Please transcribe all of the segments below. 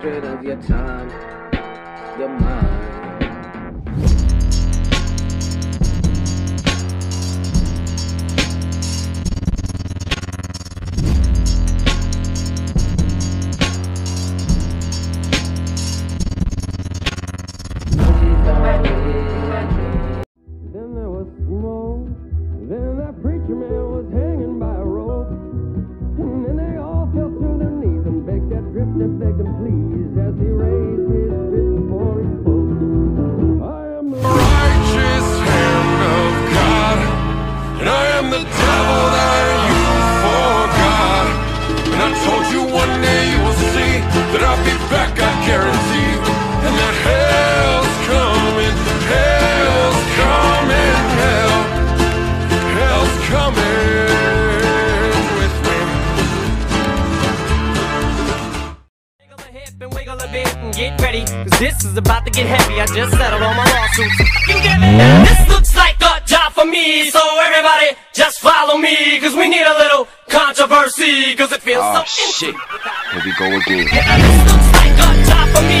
hundred of your time, your mind. Get ready, cause this is about to get heavy. I just settled all my lawsuits. You get it? This looks like a job for me, so everybody just follow me, cause we need a little controversy, cause it feels Oh so shit. Here we go again. Yeah, this looks like a job for me,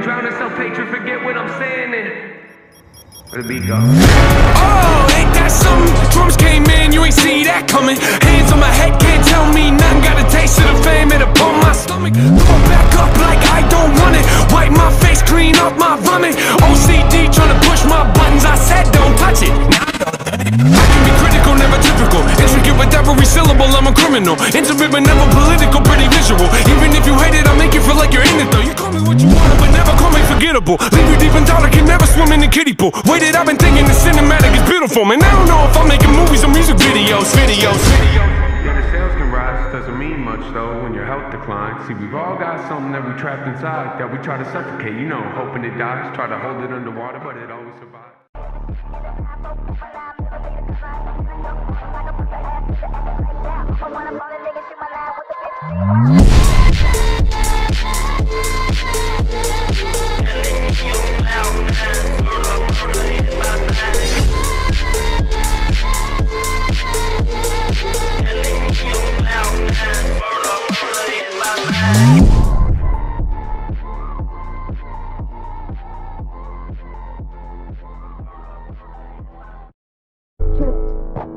makeup and drown self-hatred, forget what I'm saying and where the beat go? Oh, ain't that something? Drums came in, you ain't see that coming. Hands on my head, can't tell me nothing. Got a taste of the fame, it upon my stomach. Throw back up like I don't want it. Wipe my face clean off my vomit. OCD trying to push my buttons. I said don't touch it. Now. I can be critical, never typical. Intricate with every syllable, I'm a criminal. Intimate but never people. Leave you deep in thought, I can never swim in the kiddie pool. Waited, I've been thinking the cinematic is beautiful, man. I don't know if I'm making movies or music videos, videos, videos. Yeah, the sales can rise, doesn't mean much though when your health declines. See, we've all got something that we trapped inside that we try to suffocate, you know, hoping it dies, try to hold it underwater, but it always survives. Yeah.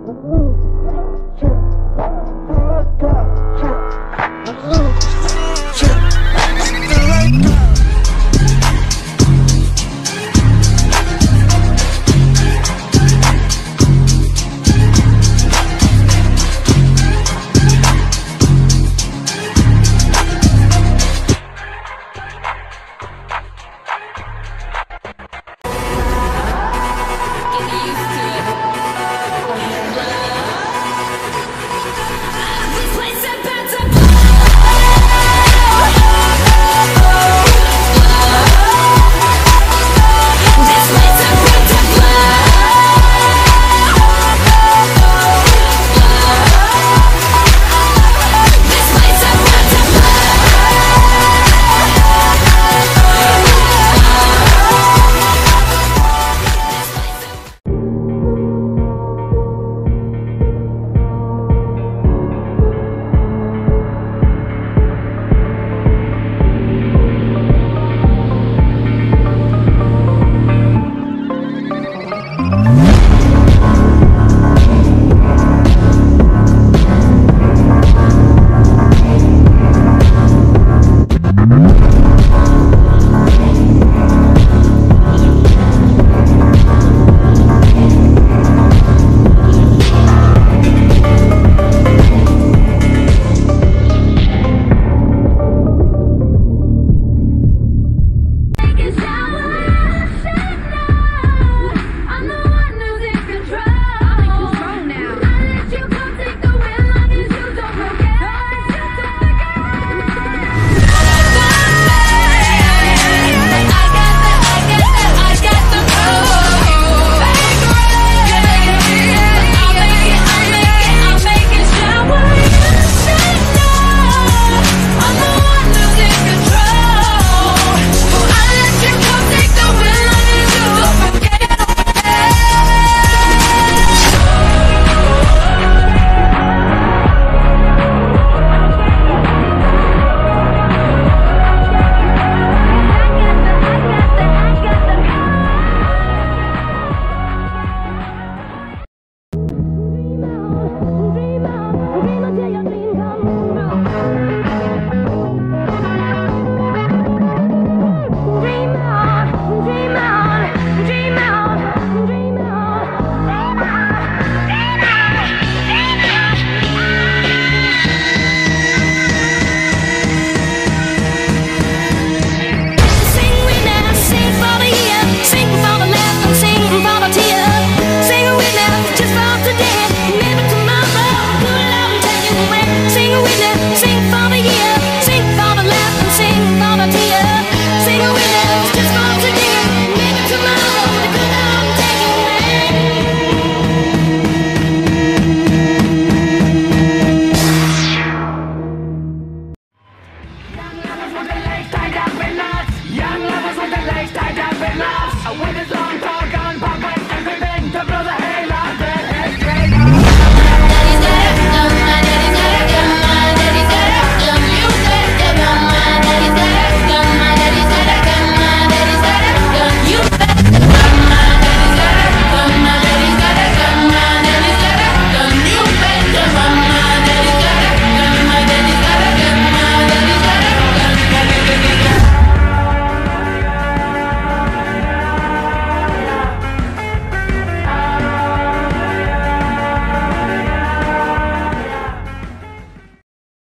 This